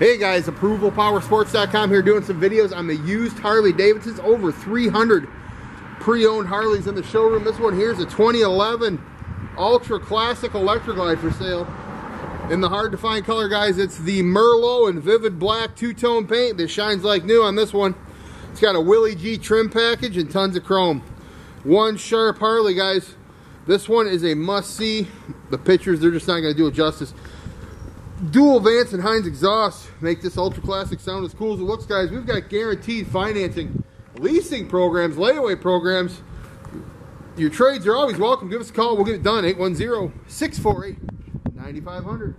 Hey guys, ApprovalPowerSports.com here doing some videos on the used Harley Davidsons. Over 300 pre-owned Harleys in the showroom. This one here is a 2011 Ultra Classic Electra Glide for sale. In the hard to find color, guys, it's the Merlot and Vivid Black two-tone paint that shines like new on this one. It's got a Willie G trim package and tons of chrome. One sharp Harley, guys. This one is a must-see. The pictures, they're just not going to do it justice dual Vance and Hines exhaust make this ultra classic sound as cool as it looks, guys. We've got guaranteed financing, leasing programs, layaway programs. Your trades are always welcome. Give us a call. We'll get it done. 810 648 9500.